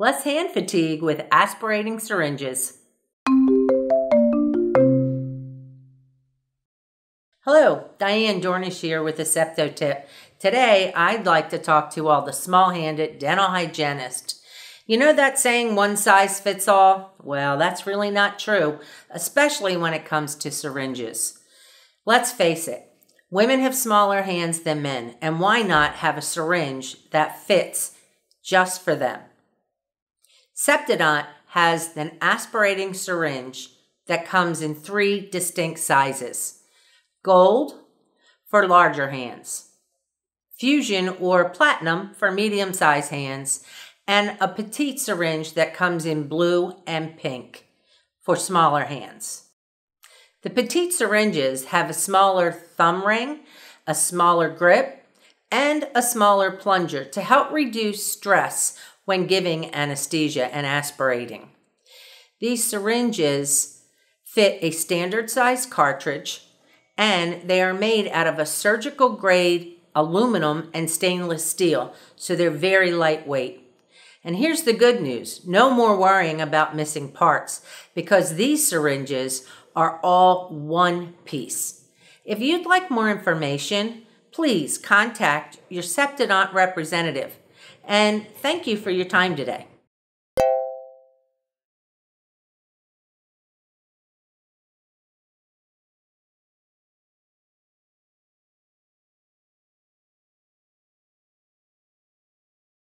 Less hand fatigue with aspirating syringes. Hello, Diane Dornish here with a Septo Tip. Today, I'd like to talk to all the small-handed dental hygienists. You know that saying, one size fits all? Well, that's really not true, especially when it comes to syringes. Let's face it, women have smaller hands than men, and why not have a syringe that fits just for them? Septodont has an aspirating syringe that comes in three distinct sizes. Gold for larger hands, fusion or platinum for medium-sized hands, and a petite syringe that comes in blue and pink for smaller hands. The petite syringes have a smaller thumb ring, a smaller grip, and a smaller plunger to help reduce stress when giving anesthesia and aspirating. These syringes fit a standard size cartridge and they are made out of a surgical grade aluminum and stainless steel, so they're very lightweight. And here's the good news no more worrying about missing parts because these syringes are all one piece. If you'd like more information, please contact your Septodont representative. And thank you for your time today.